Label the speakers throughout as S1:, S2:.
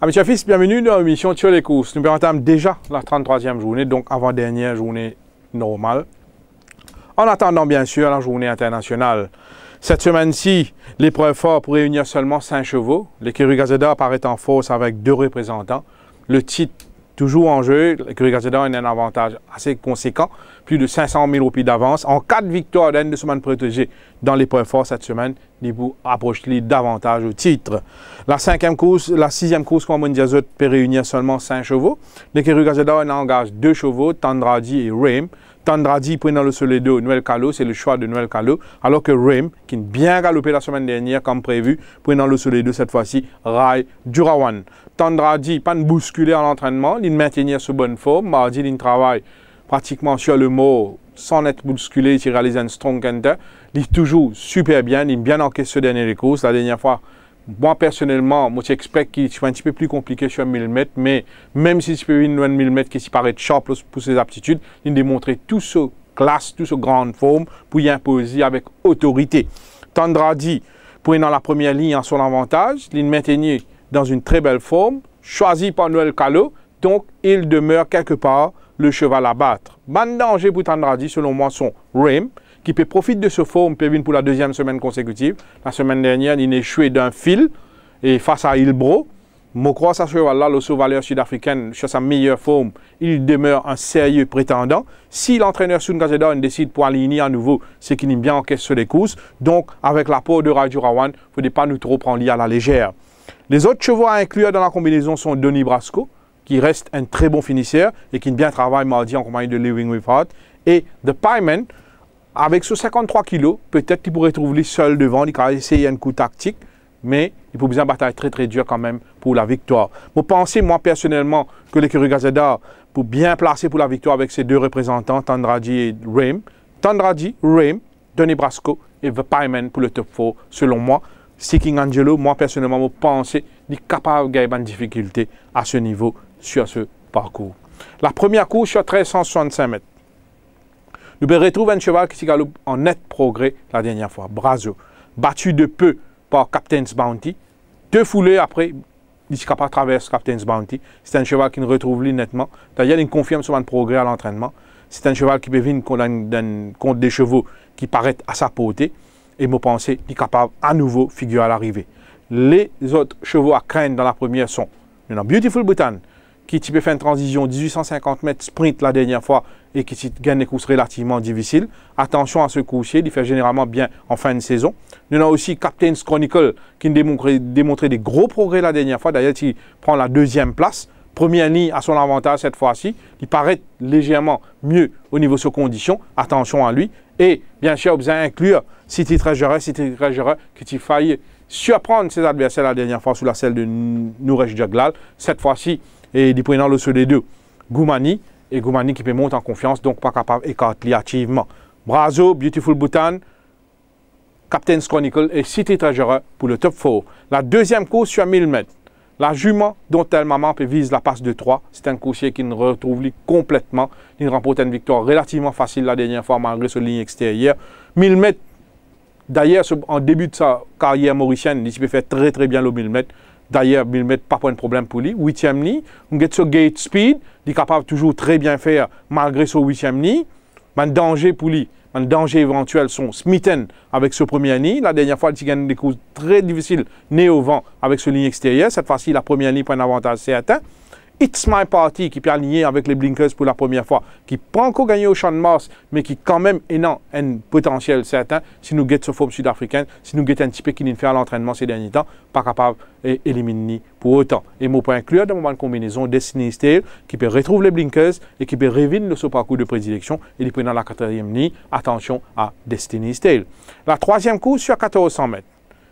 S1: Amis chers fils, bienvenue dans l'émission Sur les courses. Nous entamons déjà la 33e journée, donc avant-dernière journée normale. En attendant bien sûr la journée internationale. Cette semaine-ci, l'épreuve fort pour réunir seulement 5 chevaux. L'écurie Gazeta apparaît en force avec deux représentants. Le titre toujours en jeu. L'écurie Gazeta a un avantage assez conséquent, plus de 500 000 roupies d'avance. En cas de victoire de semaine protégée dans l'épreuve fort cette semaine, vous approche davantage au titre? La cinquième course, la sixième course, Diazot peut réunir seulement 5 chevaux. L'écurie Gazeta engage deux chevaux, Tandradi et Rame. Tandradi prenant le Soledo, Noël Calo, c'est le choix de Noël Calo, alors que Rame, qui a bien galopé la semaine dernière comme prévu, prenant le Soledo cette fois-ci, Rai Durawan. Tandradi, pas de bousculer en entraînement, il maintenir sous bonne forme, mardi, il travaille pratiquement sur le mot sans être bousculé, il réalise un strong canter. Il est toujours super bien, il bien encaissé ce dernier course. La dernière fois, moi personnellement, moi j'expecte qu'il soit un petit peu plus compliqué sur 1000 mètres, mais même si tu peux une 1000 mètres qui s'y paraît sharp pour ses aptitudes, il démontrer tout ce classe, tout ce grande forme pour y imposer avec autorité. Tandradi, pour dans la première ligne en son avantage, il maintenir dans une très belle forme, choisi par Noël Calo, donc il demeure quelque part le cheval à battre. Ban danger pour Tandradi, selon moi, son Rim, qui peut profiter de ce forme pour la deuxième semaine consécutive. La semaine dernière, il est échoué d'un fil et face à Ilbro. Ce cheval-là, le valeur sud-africaine, sur sa meilleure forme, il demeure un sérieux prétendant. Si l'entraîneur Sun décide pour aligner à nouveau, c'est qu'il est bien en caisse sur les courses. Donc, avec l'apport de Raju Rawan, il ne faut pas nous trop prendre à la légère. Les autres chevaux à inclure dans la combinaison sont Denis Brasco, qui reste un très bon finisseur et qui bien travaille mardi en compagnie de Living With Heart, et The Pieman, avec ce 53 kg, peut-être qu'il pourrait trouver seul devant, il va essayer un coup tactique, mais il faut bien bataille très très dur quand même pour la victoire. Vous pensez, moi personnellement, que l'écurie Gazeda, pour bien placer pour la victoire avec ses deux représentants, Tandradi et Rame, Tandradi, Rame, Denis Brasco et The Pieman pour le top 4, selon moi. Seeking Angelo, moi personnellement, je pense qu'il est capable de gagner une difficulté à ce niveau sur ce parcours. La première course sur 1365 mètres. Nous retrouvons un cheval qui s'est en net progrès la dernière fois, Brazo, battu de peu par Captain's Bounty. Deux foulées après, il de traverser Captain's Bounty. C'est un cheval qui nous retrouve nettement. D'ailleurs, il confirme son progrès à l'entraînement. C'est un cheval qui peut venir contre des chevaux qui paraissent à sa portée. Et moi, pensée, il est capable à nouveau figurer à l'arrivée. Les autres chevaux à craindre dans la première sont Beautiful Bhutan, qui peut faire une transition 1850 mètres sprint la dernière fois et qui gagne des courses relativement difficiles. Attention à ce coursier, il fait généralement bien en fin de saison. Nous avons aussi Captain's Chronicle qui a démontré, des gros progrès la dernière fois. D'ailleurs, il prend la deuxième place. Première ligne à son avantage cette fois-ci. Il paraît légèrement mieux au niveau de ses conditions. Attention à lui. Et bien sûr, vous allez inclure City Treasurer, City Treasurer qui failli surprendre ses adversaires la dernière fois sous la selle de Nouresh Jaglal. Cette fois-ci, et il prenant le des deux. Goumani, et Goumani qui peut monter en confiance, donc pas capable d'écarter activement. Brazo, Beautiful Bhutan, Captain's Chronicle et City Treasurer pour le top 4. La deuxième course sur 1000 mètres. La jument dont elle maman vise la passe de 3. C'est un coursier qui ne retrouve lui complètement. Il remporte une victoire relativement facile la dernière fois malgré sa ligne extérieure. 1000 mètres, d'ailleurs, en début de sa carrière mauricienne, il peut faire très très bien le 1000 mètres. D'ailleurs, 1000 mètres, pas de problème pour lui. Huitième nid, on get ce gate speed, il est capable toujours très bien faire malgré son huitième nid. Un danger pour lui, un danger éventuel sont Smithen avec ce premier nid. La dernière fois, il gagne des courses très difficiles, né au vent avec ce ligne extérieure. Cette fois-ci, la première ligne prend un avantage certain. It's My Party qui peut aligner avec les Blinkers pour la première fois, qui pas encore gagné au champ de Mars, mais qui quand même est un potentiel certain si nous guettons ce forme sud-africaine, si nous guettons un petit peu qui nous fait à l'entraînement ces derniers temps, pas capable d'éliminer pour autant. Et mon point inclure dans moment de combinaison Destiny Stale qui peut retrouver les Blinkers et qui peut revenir le parcours de prédilection et il dans la quatrième ligne. Attention à Destiny Stale. La troisième course sur 1400 mètres.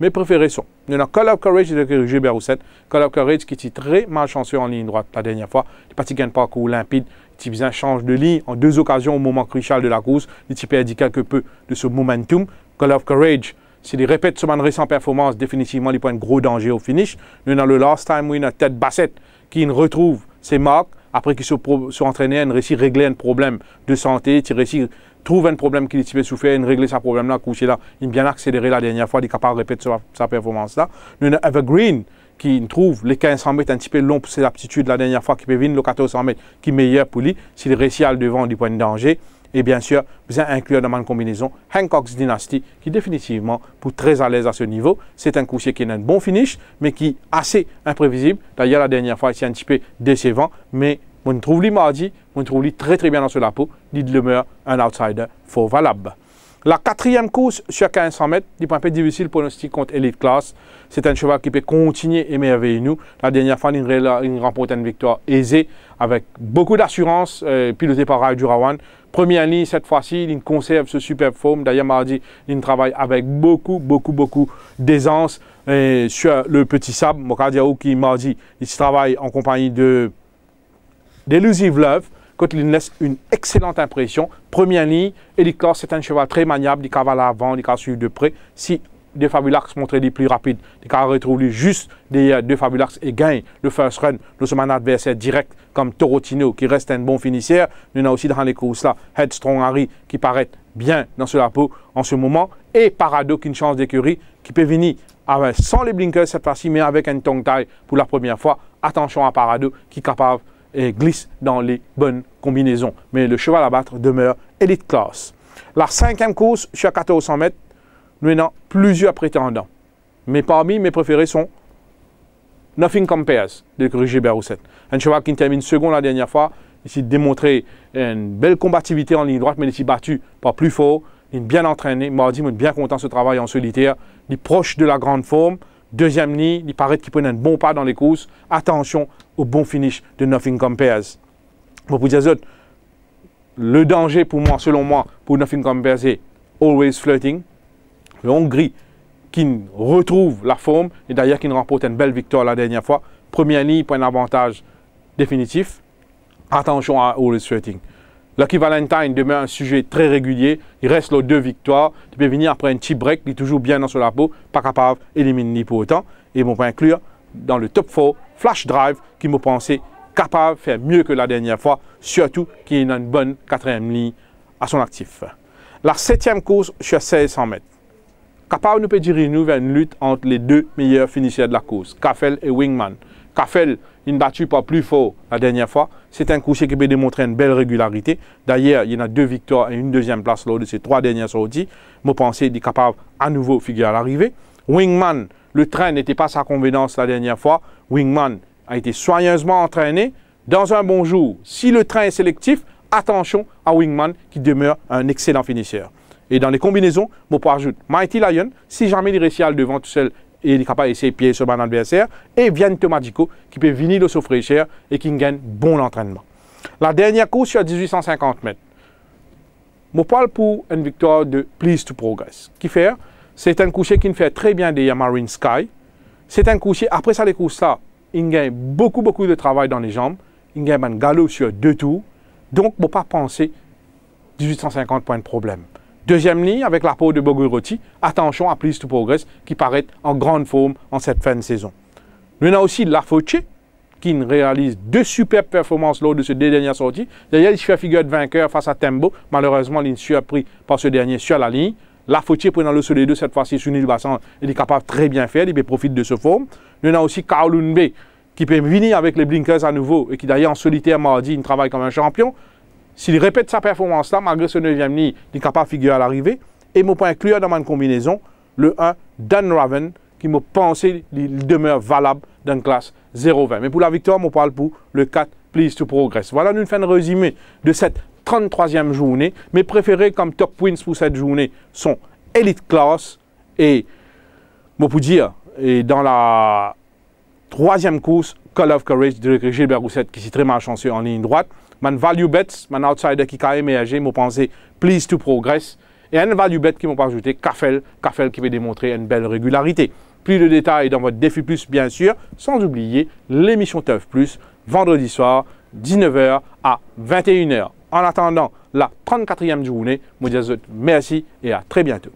S1: Mes préférés sont nous avons Call of Courage de Gilbert Rousset. Call of Courage qui était très malchanceux en ligne droite la dernière fois. Il pas un parcours limpide. Il bien change de ligne en deux occasions au moment crucial de la course. Il perdit quelque peu de ce momentum. Call of Courage s'il répète une récente performance, définitivement, il prend un gros danger au finish. Nous, dans le last time winner, tête bassette, qui retrouve ses marques, après qu'il soit, entraîné, il réussit à régler un problème de santé, il réussit trouve un problème qu'il peut souffrir, il régler ce problème-là, coucher là, il bien accéléré la dernière fois, il est capable de répéter sa, sa performance-là. Nous avons Evergreen, qui trouve les 1500 mètres un petit peu long pour ses aptitudes la dernière fois, qui peut venir le 1400 mètres, qui est meilleur pour lui, s'il réussit à le devant du point de danger. Et bien sûr, avez inclure dans ma combinaison Hancock's Dynasty, qui définitivement, pour très à l'aise à ce niveau, c'est un coursier qui a un bon finish, mais qui est assez imprévisible. D'ailleurs, la dernière fois, c'est un petit peu décevant, mais on trouve lui mardi, on trouve lui très très bien dans ce lapo, il demeure un outsider fort valable. La quatrième course sur 1500 mètres, il un peu difficile pronostic contre Elite Class. C'est un cheval qui peut continuer à émerveiller nous. La dernière fois, il remporte une victoire aisée avec beaucoup d'assurance, euh, piloté par Ray Durawan. Première ligne, cette fois-ci, il conserve ce superbe forme. D'ailleurs, mardi, il travaille avec beaucoup, beaucoup, beaucoup d'aisance sur le petit sable. Mokadiaou qui, mardi, il travaille en compagnie de d'Elusive Love quand il laisse une excellente impression. Première ligne, Elicor, c'est un cheval très maniable, il cavale avant, il suivre de près. De Fabulax montrait les plus rapides, il retrouve juste derrière De Fabulax et gagne le first run de un adversaire direct comme Torotino qui reste un bon finisseur. Nous avons aussi dans les courses là Headstrong Harry qui paraît bien dans ce lapo en ce moment et Parado qui une chance d'écurie qui peut venir sans les blinkers cette fois-ci mais avec un tongue taille pour la première fois. Attention à Parado qui est capable et glisse dans les bonnes combinaisons. Mais le cheval à battre demeure Elite Class. La cinquième course, sur 1400 mètres, nous avons plusieurs prétendants. Mais parmi mes préférés sont Nothing Compares de Gilbert Rousset. Un cheval qui termine second la dernière fois. Ici, démontré une belle combativité en ligne droite, mais ici battu par plus fort. Il est bien entraîné. Mardi, il est bien content de ce travail en solitaire. Il est proche de la grande forme. Deuxième ligne, il paraît qu'il prend un bon pas dans les courses. Attention au bon finish de Nothing Compares. Pour dire le danger pour moi, selon moi, pour Nothing Compares, c'est Always Flirting. Le Hongrie qui retrouve la forme et d'ailleurs qui remporte une belle victoire la dernière fois. Première ligne, point d'avantage définitif. Attention à Always Flirting. Lucky Valentine demeure un sujet très régulier. Il reste là deux victoires. Il peut venir après un petit break. Il est toujours bien dans la peau. Pas capable d'éliminer pour autant. Et on peut inclure dans le top 4 Flash Drive qui me pensait capable de faire mieux que la dernière fois. Surtout qu'il a une bonne quatrième ligne à son actif. La septième course sur 1600 mètres. Capable nous peut diriger nous vers une lutte entre les deux meilleurs finisseurs de la course, Kaffel et Wingman. Kaffel, il ne battu pas plus fort la dernière fois. C'est un coursier qui peut démontrer une belle régularité. D'ailleurs, il y en a deux victoires et une deuxième place lors de ces trois dernières sorties. Pense qu'il est capable à nouveau de figurer à l'arrivée. Wingman, le train n'était pas sa convenance la dernière fois. Wingman a été soigneusement entraîné. Dans un bon jour, si le train est sélectif, attention à Wingman qui demeure un excellent finisseur. Et dans les combinaisons, je peux ajouter Mighty Lion, si jamais il réussit à le devant tout seul et il est capable d'essayer pieds sur son adversaire. Et Vienne Tomadico qui peut venir de souffrir cher et qui gagne bon entraînement. La dernière course sur 1850 mètres. Je parle pour une victoire de Please to Progress. Qui fait C'est un coucher qui fait très bien des Marine Sky. C'est un coucher, après ça, les courses là, il gagne beaucoup, beaucoup de travail dans les jambes. Il gagne un galop sur deux tours. Donc, il ne pas penser 1850 points de problème. Deuxième ligne, avec la peau de Boguiroti, attention à Please to Progress, qui paraît en grande forme en cette fin de saison. Nous avons aussi Lafoche, qui réalise deux superbes performances lors de ces deux dernières sorties. D'ailleurs, il fait figure de vainqueur face à Tembo. Malheureusement, il est surpris par ce dernier sur la ligne. Lafoche, prenant le soleil de cette fois-ci sur Bassan, il est capable de très bien faire, il profite de ce forme. Nous avons aussi Kaolunbe, qui peut venir avec les blinkers à nouveau et qui d'ailleurs en solitaire mardi, il travaille comme un champion. S'il répète sa performance là, malgré ce 9e nid, il est capable de figurer à l'arrivée. Et mon point inclure dans ma combinaison, le 1, Dan Raven, qui me pensait il demeure valable dans une classe 0,20. Mais pour la victoire, je parle pour le 4, Please to Progress. Voilà une fin de résumé de cette 33e journée. Mes préférés comme top wins pour cette journée sont Elite Class et, je peux dire, et dans la troisième course, Call of Courage de Gilbert Rousset, qui est très malchanceux en ligne droite. Man value bets, man outsider qui a émergé, m'a pensé please to progress. Et un value bet qui m'a ajouté Kafel, Kafel qui va démontrer une belle régularité. Plus de détails dans votre défi plus, bien sûr, sans oublier l'émission TEF Plus, vendredi soir, 19h à 21h. En attendant la 34e journée, je merci et à très bientôt.